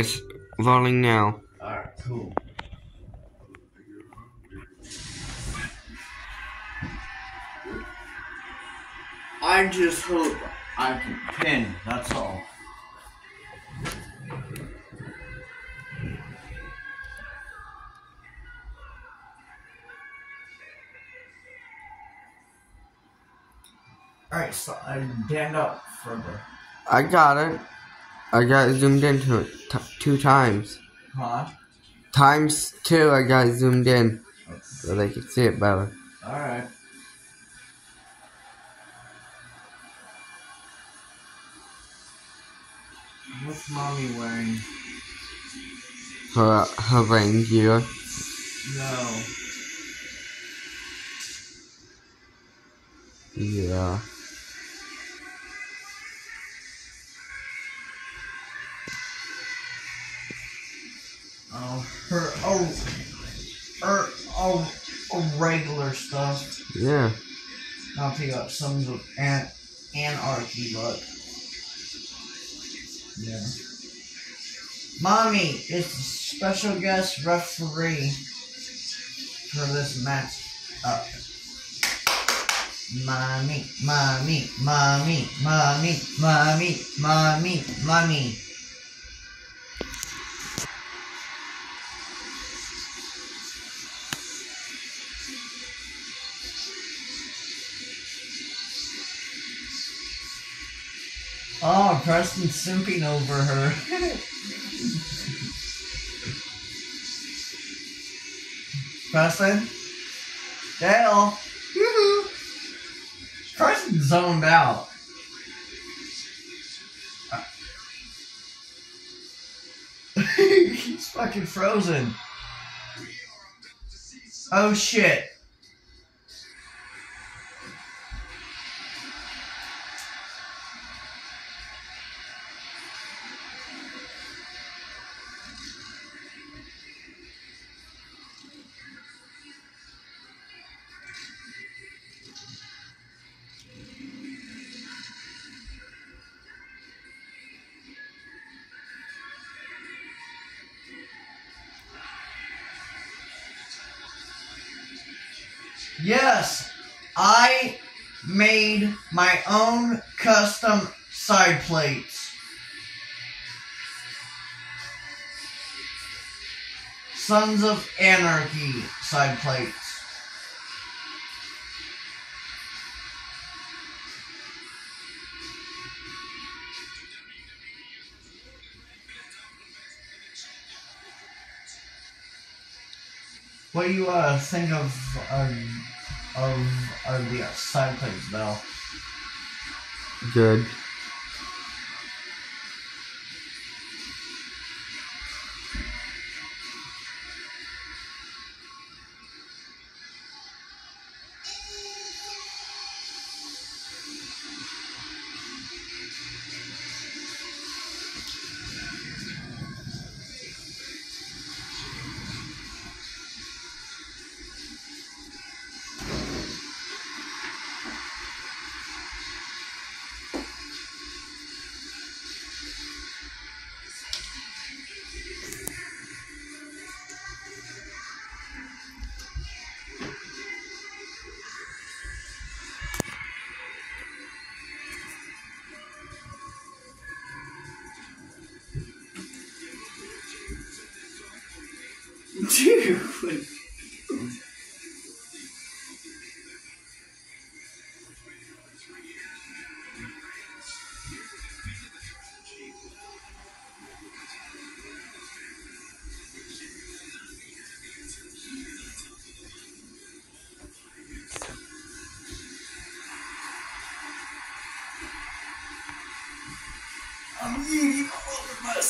It's rolling now. Alright, cool. I just hope I can pin, that's all. Alright, so I stand up further. I got it. I got zoomed into it t- two times. Huh? Times two, I got zoomed in so they could see it better. Alright. What's mommy wearing? Her, her rain gear. No. Yeah. Oh, her oh, her oh, oh regular stuff. Yeah. I'll pick up some of An- Anarchy, but yeah. Mommy is the special guest referee for this match up. Mommy, mommy, mommy, mommy, mommy, mommy, mommy. Oh, Preston's simping over her. Preston? Dale? Yoo-hoo. Preston zoned out. He's fucking frozen. Oh shit. My own custom side plates. Sons of Anarchy side plates. What do you uh, think of um, of of the side plates, though? Good.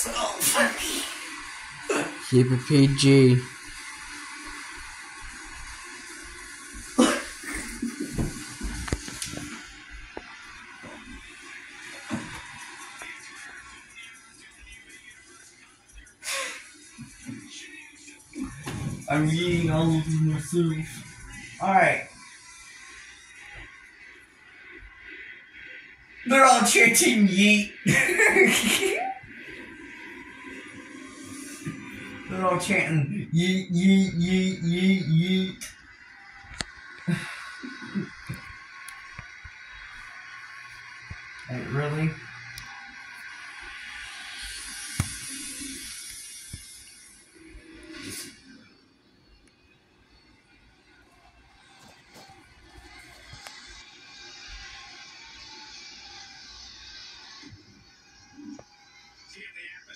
Over myself. Keep it PG. I'm eating all over myself. Alright. They're all chanting yeet.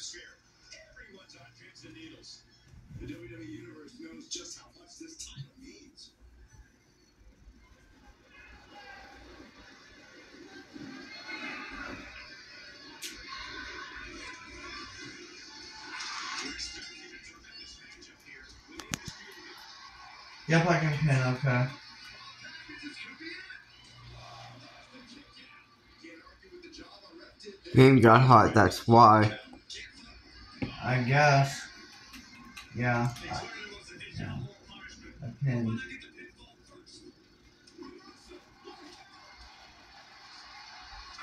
Atmosphere. Everyone's on pins and needles. The WWE Universe knows just how much this title means. We're expecting a tremendous matchup here with the Undisputed Yep, I can pin, okay. Can't argue with the job our rep did there. Game got hot, that's why. I guess. Yeah. I, yeah. I pinned.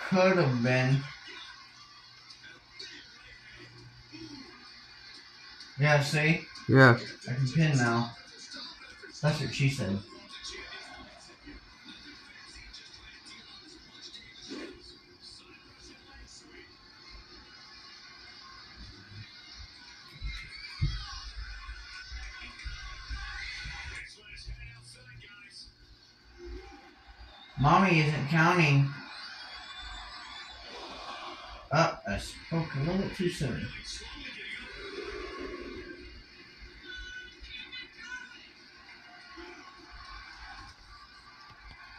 Could have been. Yeah, see? Yeah. I can pin now. That's what she said. Counting. Oh, I spoke a little bit too soon.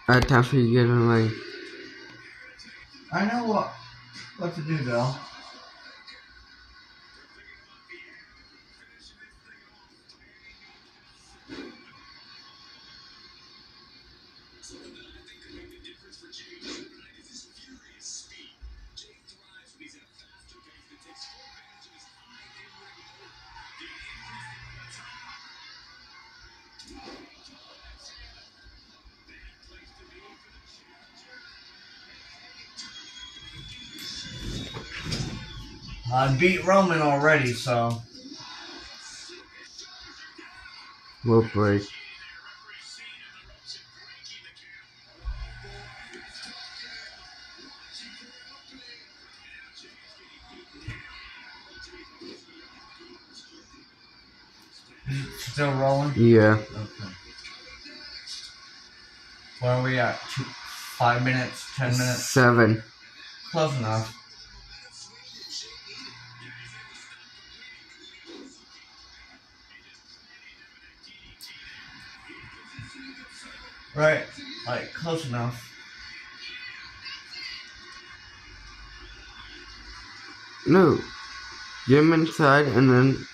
I had time for you to get in line. I know what what to do though. Beat Roman already, so We'll break. still rolling. Yeah. Okay. Where are we at? Two, five minutes, ten minutes, Seven. close enough. Right, like close enough. No. Him inside and then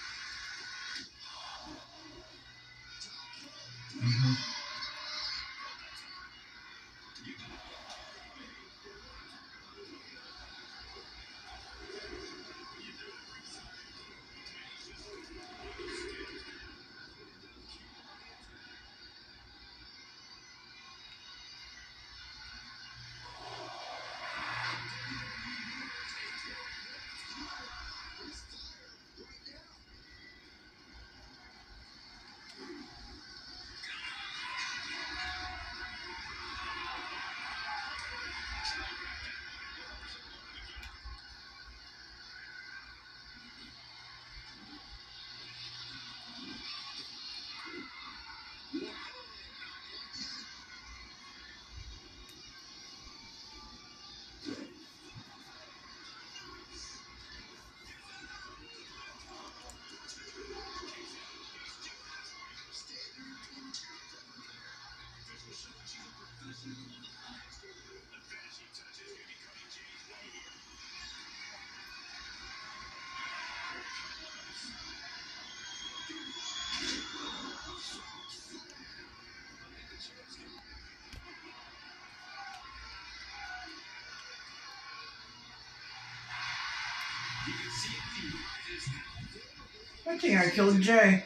I think I killed Jay.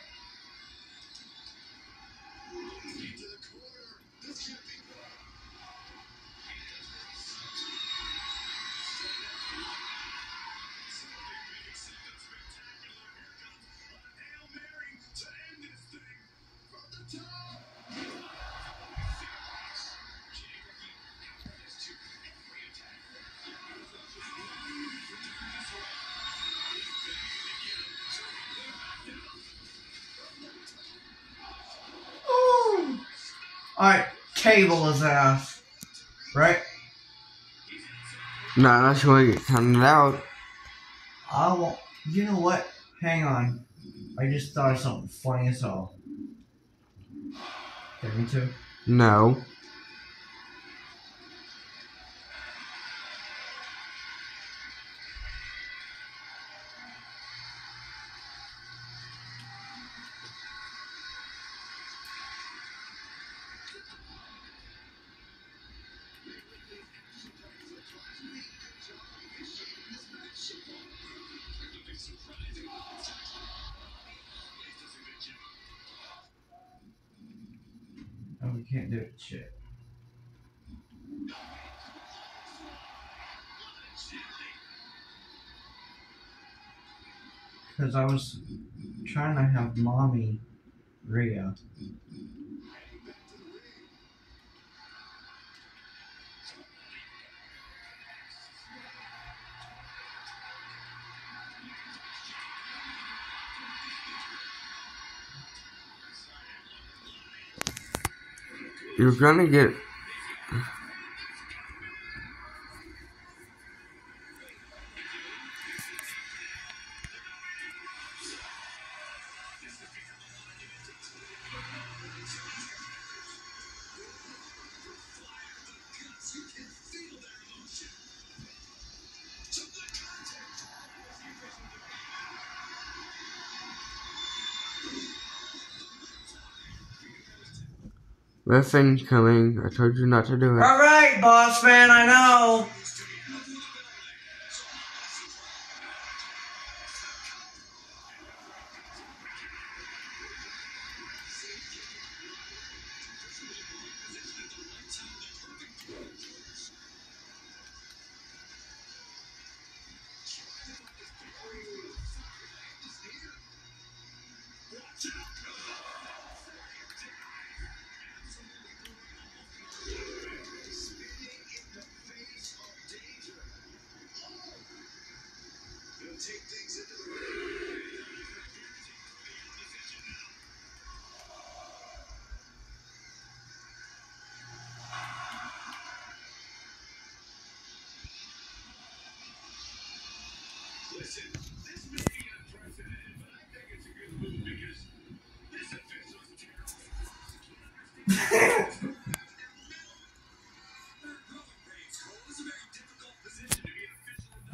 Table his ass. Right? Not unless you want to get counted out. I won't. You know what? Hang on. I just thought of something funny as hell. Me too? No. Can't do it. Shit. Because I was trying to have mommy Rhea. You're gonna get. Ref incoming. I told you not to do it. Alright, boss man, I know.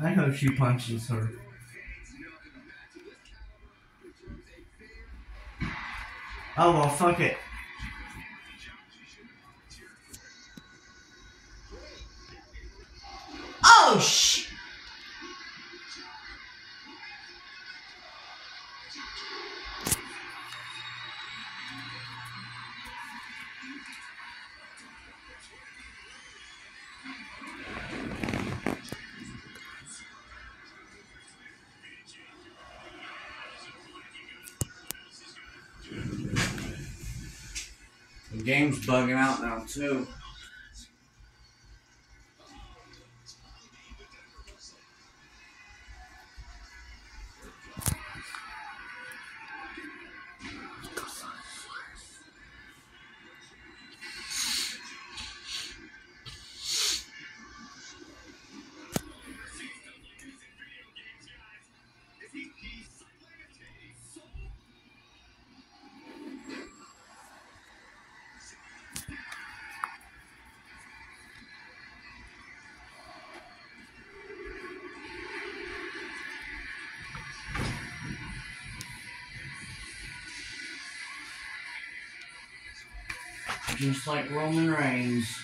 I hope she punches her. Oh well, fuck it. Game's bugging out now too. Just like Roman Reigns.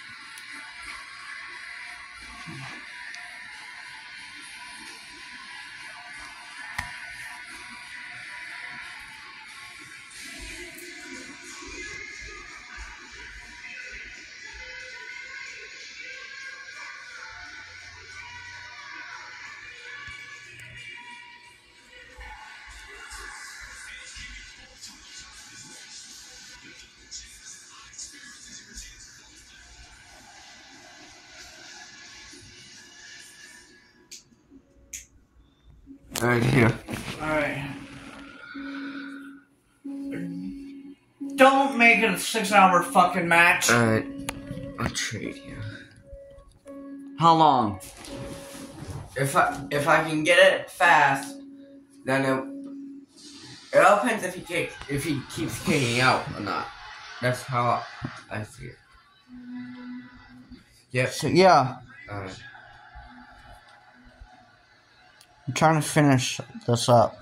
Alright, here. Alright. don't make it a six-hour fucking match. Alright. I'll trade you. How long? If I if I can get it fast, then it it all depends if he kick, if he keeps kicking out or not. That's how I see it. Yep. So, yeah, Alright. I'm trying to finish this up.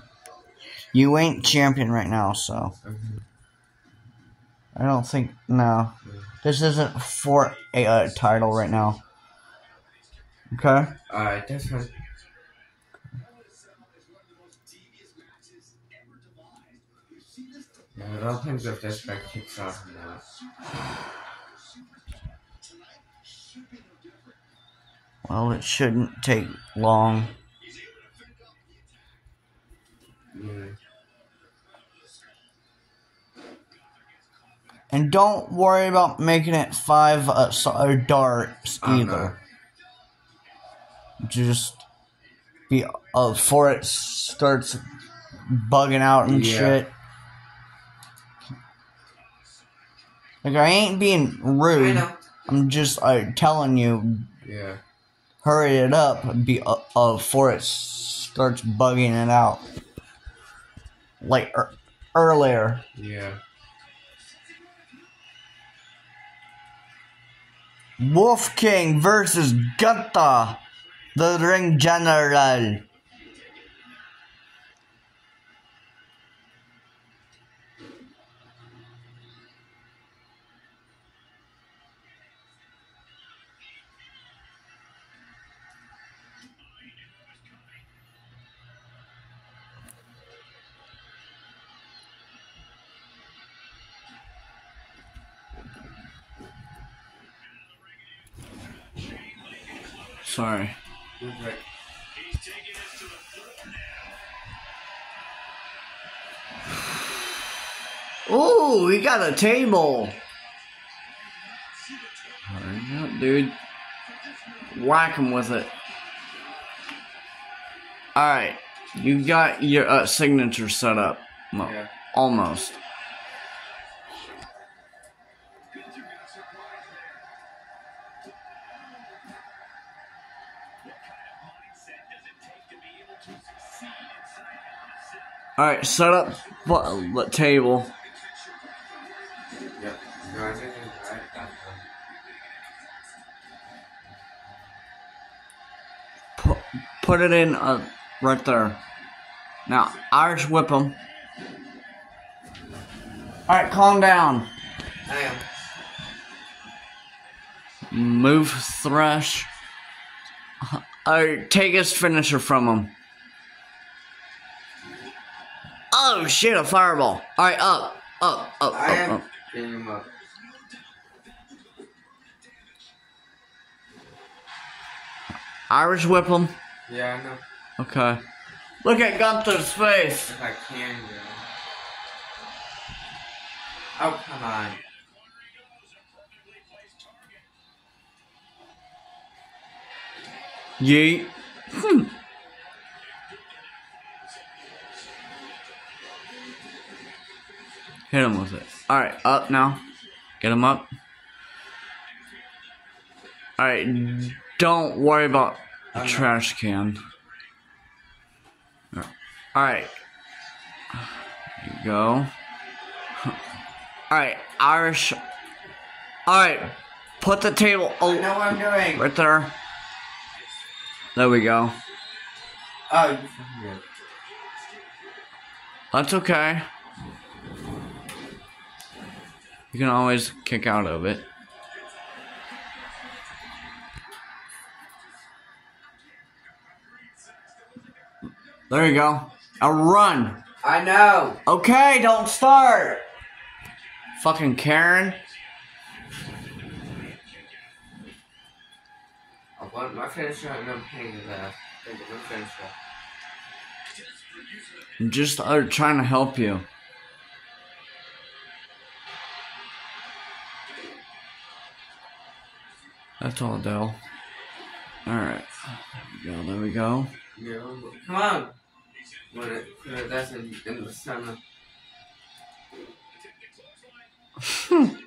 You ain't champion right now, so Mhm. I don't think no. This isn't for a uh, title right now. Okay. Alright, that's fine. Yeah, it all depends if this guy kicks off or not. Well, it shouldn't take long. Yeah. And don't worry about making it five uh, so- uh, darts I'm either. Just be uh, before it starts bugging out and Yeah. shit. Like I ain't being rude. I know. I'm just uh, telling you, Yeah. hurry it up be uh, uh, before it starts bugging it out. Like er- earlier. Yeah. Wolf King versus Gunther, the ring general. Sorry. Right? Ooh, we got a table. Hurry up, dude. Whack him with it. Alright, you got your uh, signature set up. Well, Yeah. Almost. Alright, set up the table. Yep. No, I think it's right. That's fine. Put, put it in uh, right there. Now, Irish whip him. Alright, calm down. I am. Move Thresh. Alright, take his finisher from him. Oh shit, a fireball. Alright, up, up, up, I up, am up. getting him up. Irish whip him. Yeah, I know. Okay. Look at Gunther's face. If I can, yeah. Oh, come on. Yeet. Hmm. Hit him with it. Alright, up now. Get him up. Alright, don't worry about not. trash can. Alright. There you go. Alright, Irish. Alright, put the table. I Oh, know what I'm doing. right there. There we go. Oh. That's okay. You can always kick out of it. There you go. A run. I know. Okay, don't start. Fucking Karen. I want my finisher and I'm paying his ass. Think of my finisher. I'm just uh, trying to help you. That's all, Dell. Alright. There we go, there we go. Yeah, come on. When it, when uh, that's in, in the center.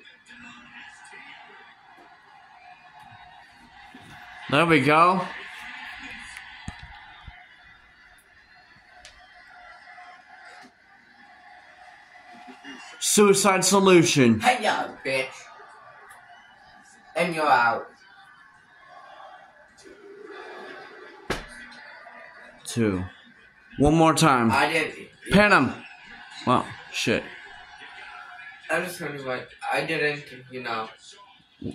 There we go. Suicide solution. Hey, ya, bitch. And you're out. Two. One more time. I did. Pin him. Well, shit. I'm just gonna what I didn't, you know.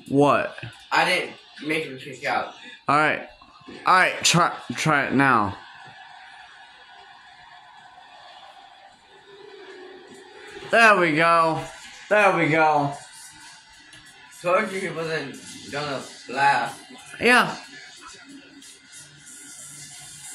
What? I didn't make him kick out. All right. All right. Try try it now. There we go. There we go. Told you he wasn't gonna laugh. Yeah,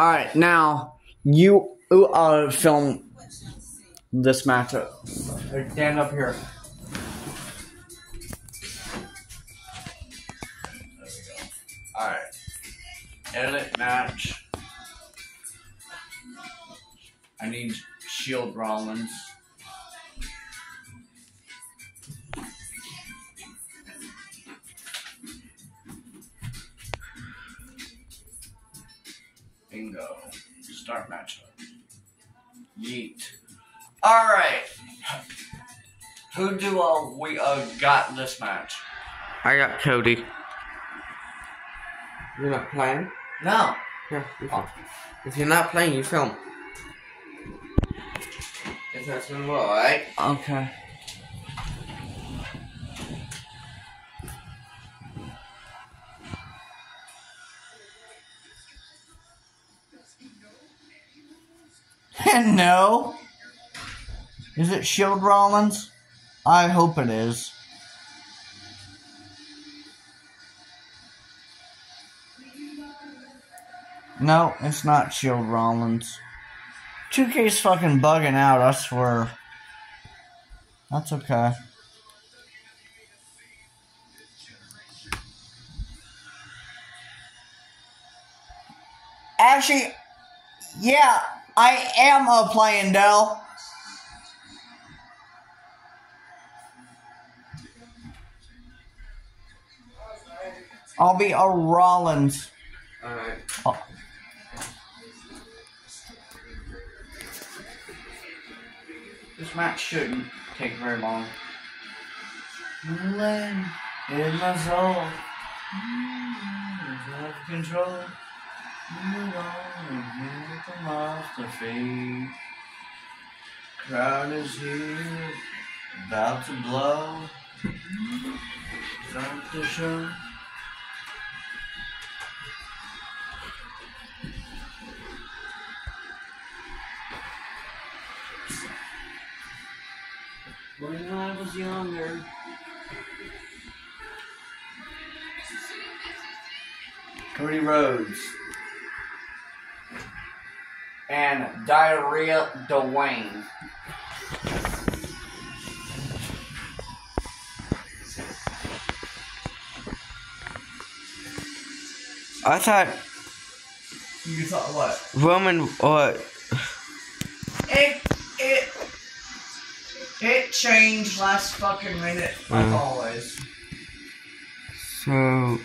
Alright, now you uh film this matchup. Stand up here. There we go. Alright. Edit match. I need Shield Rollins. Start matchup. Yeet. Alright. Who do uh, we uh, got in this match? I got Cody. You're not playing? No. Yeah, you film. If you're not playing, you film. If that's alright. Okay. No. Is it Shield Rollins? I hope it is. No, it's not Shield Rollins. 2K's fucking bugging out, I swear. That's okay. Actually, yeah, I am a playing Dell. I'll be a Rollins. Alright. Oh. This match shouldn't take very long. Land in my soul. Self control. Move on and get them off the feet. Crowd is here, about to blow. Show. When I was younger. Cody Rhodes. And Diarrhea Dwayne. I thought You thought what? Roman what? It it it changed last fucking minute, like Mm. always. So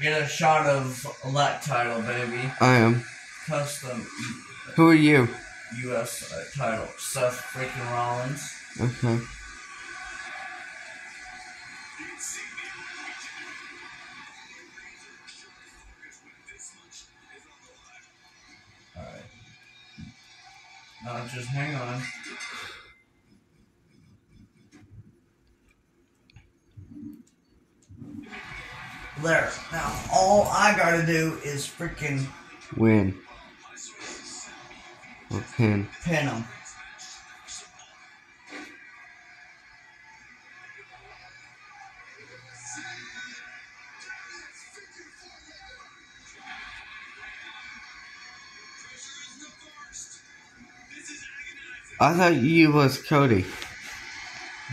Get a shot of that title, baby. I am. Custom Who are you? U.S. uh, title. Seth freaking Rollins. Okay. Alright. Now just hang on. There. Now all I gotta do is freaking Win. Or pin. Pin them. I thought you was Cody.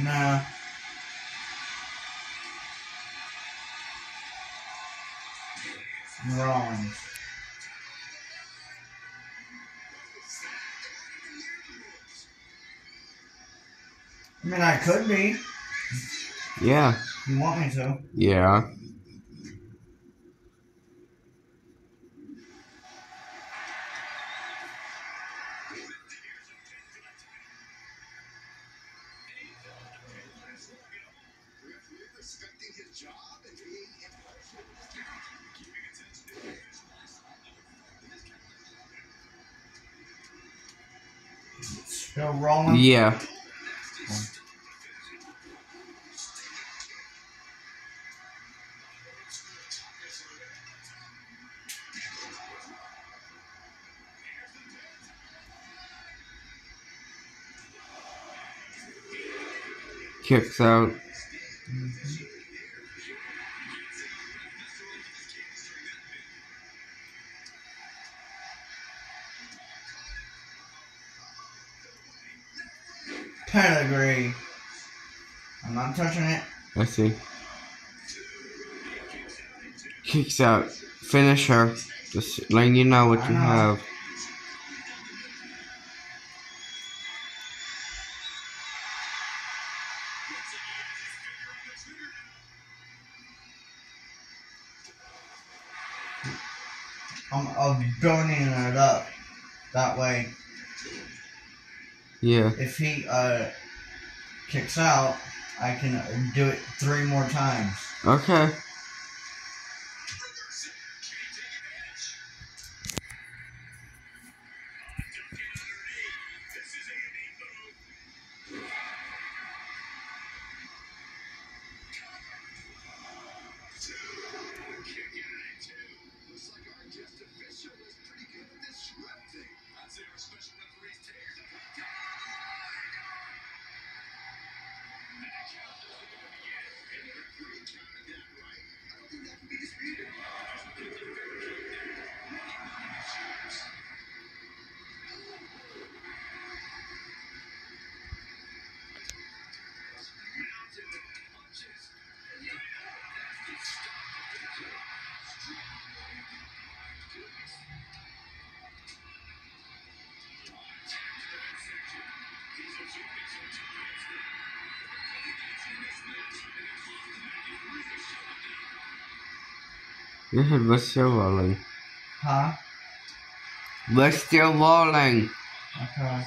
Nah. Rollins. I mean, I could be. Yeah. You want me to? Yeah. Yeah. Kicks out. Touching it. I see. Kicks out. Finish her. Just letting you know what I you know. have. I'm, I'm burning it up. That way, Yeah. if he uh, kicks out, I can do it three more times. Okay. We're still rolling. Huh? We're still rolling. Okay.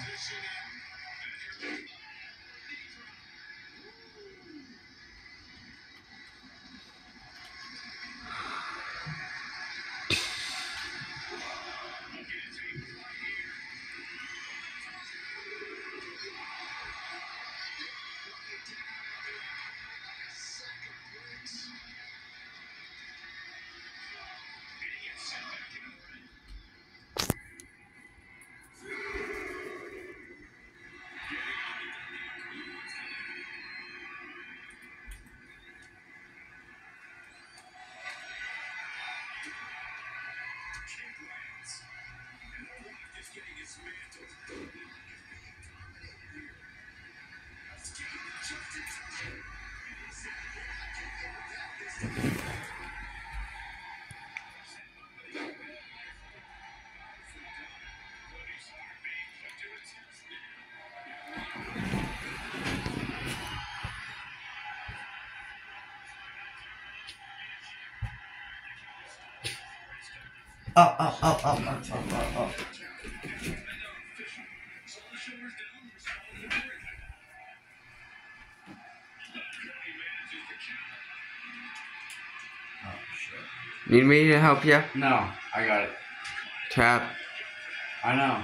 Up, up, up, up, up, up, up, Need me to help you? No, I got it. Tap. I know.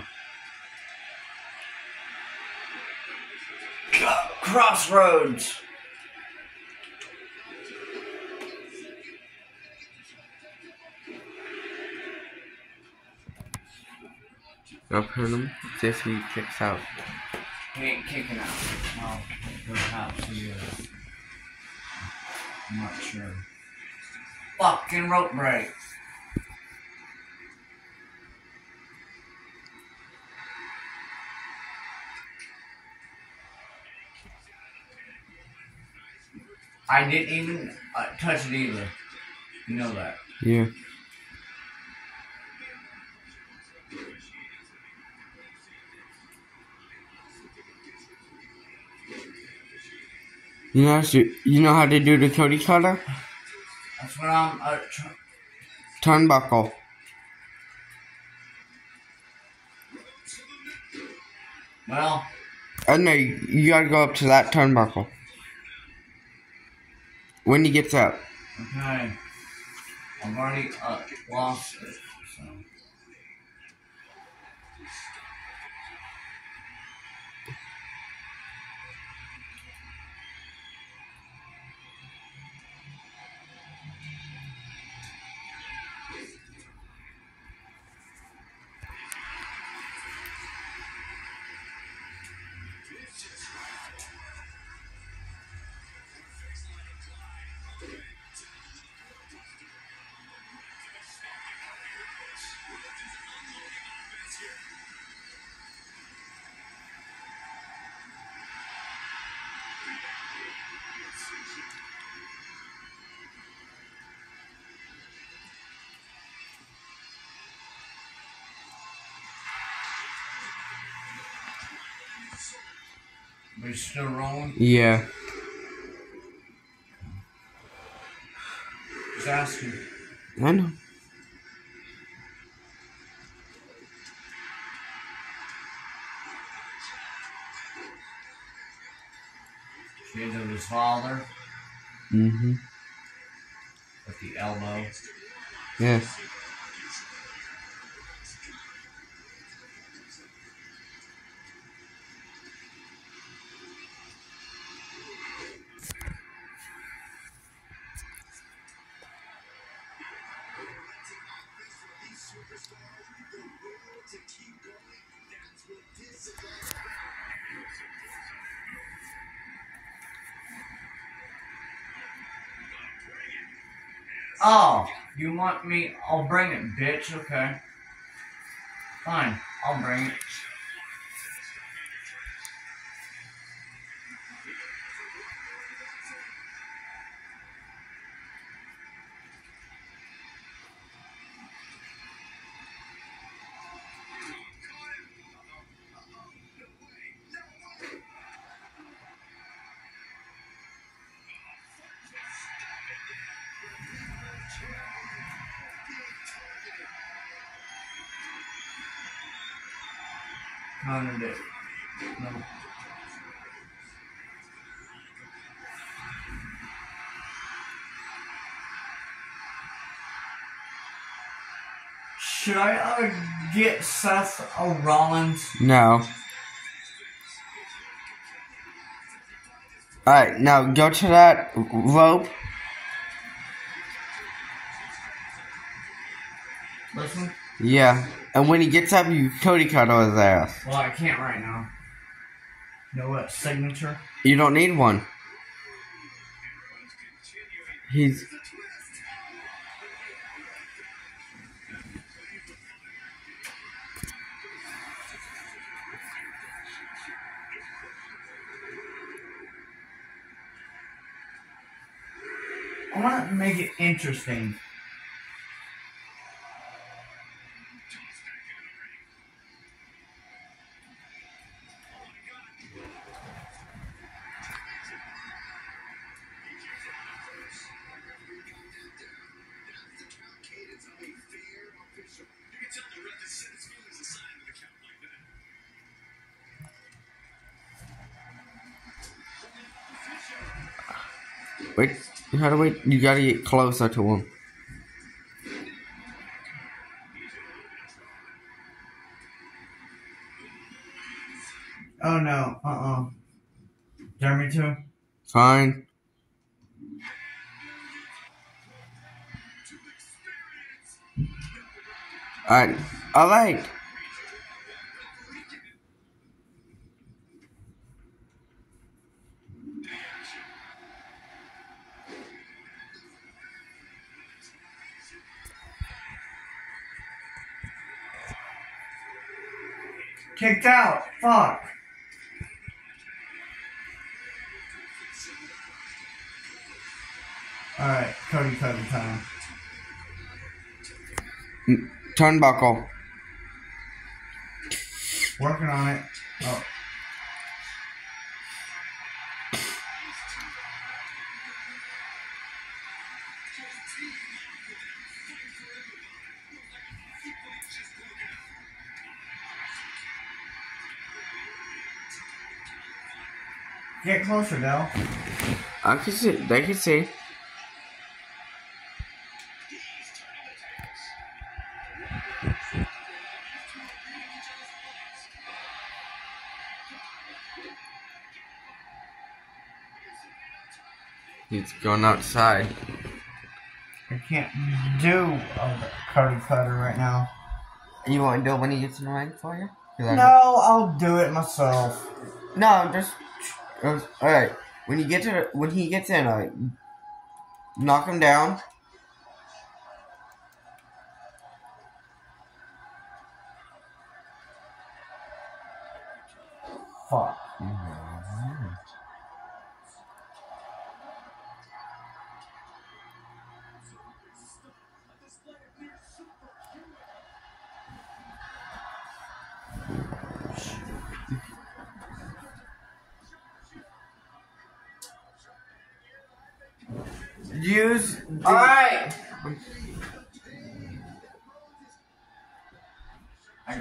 Cross Rhodes. Go put him. See if he kicks out. He ain't kicking out. Well, perhaps he is. I'm not sure. Fucking rope break. I didn't even uh, touch it either. You know that. Yeah. You know you know how to do the Cody cutter? I'm. Uh, tr- Turnbuckle. well, Oh no, you you gotta go up to that turnbuckle. When he gets up. okay. I've already uh, lost it. But he's still rolling. Yeah. Just asking. I know. Kid of his father Mm-hmm. with the elbow. Yeah. Oh, you want me? I'll bring it, bitch. Okay. Fine, I'll bring it. Countered it. No. Should I uh, get Seth Rollins? No. Alright, now go to that rope. Listen. Yeah. And when he gets up, you Cody cutter his ass. Well, I can't right now. Know what? Signature? You don't need one. He's. I want to make it interesting. You gotta wait. You gotta get closer to him. Oh no, uh uh Dare me to? Fine. Alright. Alright. Kicked out. Fuck. Alright, Cody Cody time. Turnbuckle. Working on it. Get closer, Dell. I can see. They can see. He's going outside. I can't do a Cody Cutter right now. You want to do it when he gets in the ring for you? No, I'll do it myself. No, just all right. When you get to when he gets in, like knock him down. Fuck. Use.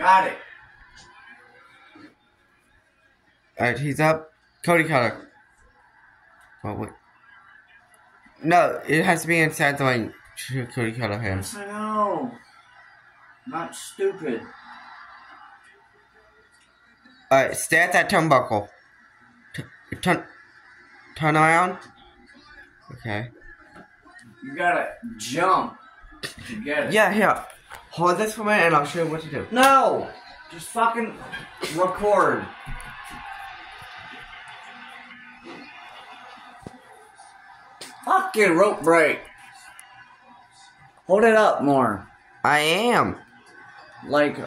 Got it. All right, he's up. Cody Cutter. Oh wait. No, it has to be inside the to Cody Cutter hands. I know. Not stupid. All right, stay at that turnbuckle. T- turn. Turn around. Okay. You gotta jump to get it. Yeah, here. Hold this for a minute, and I'll show you what to do. No! Just fucking record. Fucking rope break. Hold it up more. I am. Like,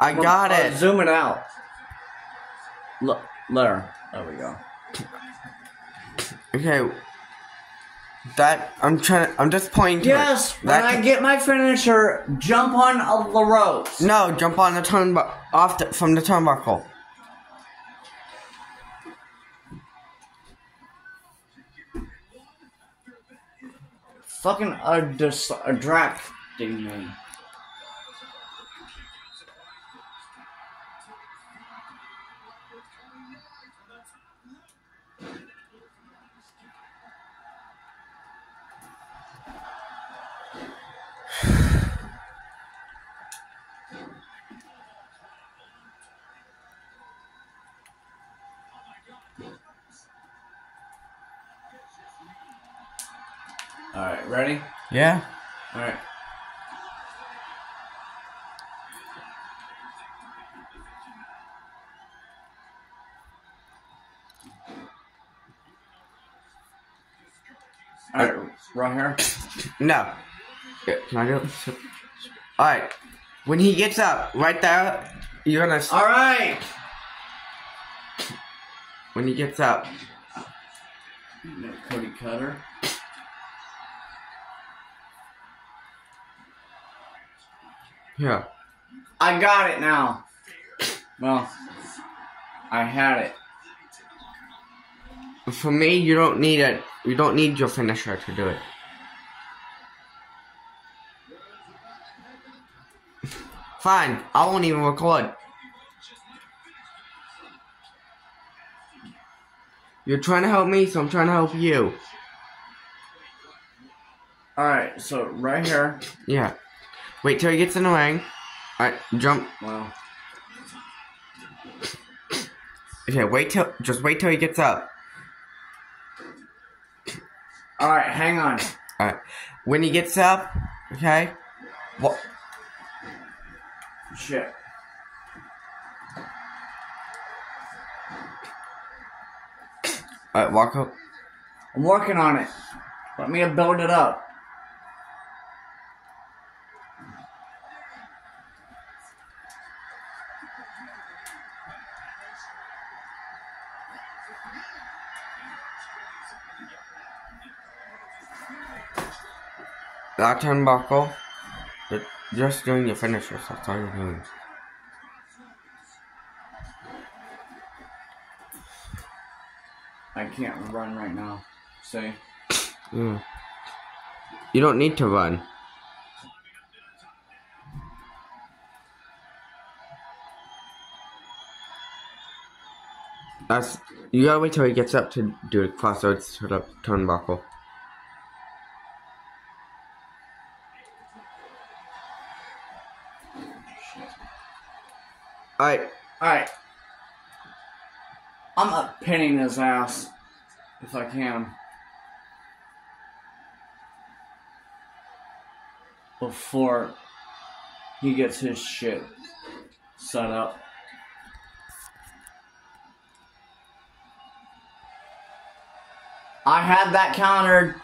I got it. Zoom it out. Look, there. There we go. Okay. That I'm trying. To, I'm just pointing. to it. Yes, when I get my finisher, jump on uh, the ropes. No, jump on the turn off the, from the turnbuckle. Fucking a, dis- a distracting me. Ready? Yeah. Alright. Alright, right here. No. Can I do it? All right. When he gets up, right there, you're gonna. Alright! When he gets up, Cody Cutter. Here. I got it now. Well, I had it. For me, you don't need it. You don't need your finisher to do it. Fine. I won't even record. You're trying to help me, so I'm trying to help you. Alright, so right here. Yeah. Wait till he gets in the ring. Alright, jump. Well, Okay, wait till just wait till he gets up. alright, hang on. Alright. When he gets up, okay? What Shit. alright, walk up. I'm working on it. Let me build it up. That turnbuckle, but just doing your finishers, that's all you're doing. I can't run right now. See? Yeah. You don't need to run. That's you gotta wait till he gets up to do a Cross Rhodes sort of turnbuckle. Alright, Alright. I'm up pinning his ass. If I can. Before he gets his shit set up. I had that countered.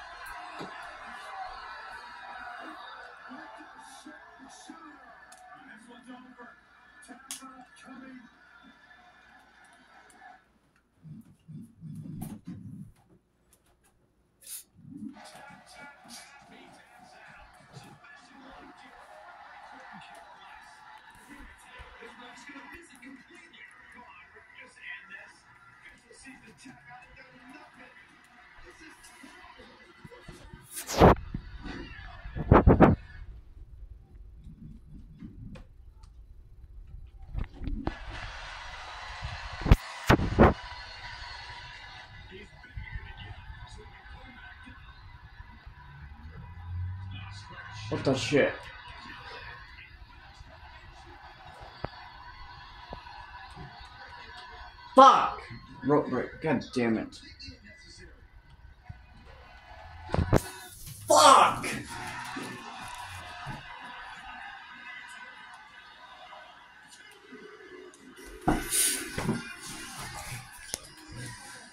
What the shit? Fuck! Rope break. God damn it. Fuck!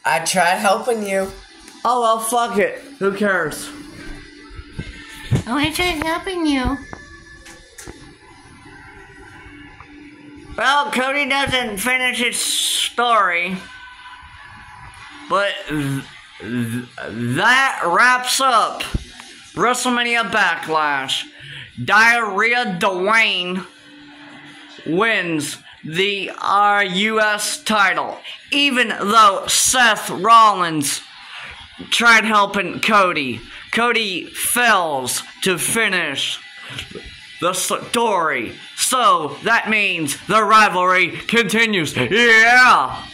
I tried helping you. Oh well, fuck it. Who cares? Oh, I tried helping you. Well, Cody doesn't finish his story. But th- th- that wraps up WrestleMania Backlash. Diarrhea Dwayne wins the uh, US title, even though Seth Rollins tried helping Cody. Cody fails to finish the story. So that means the rivalry continues. Yeah!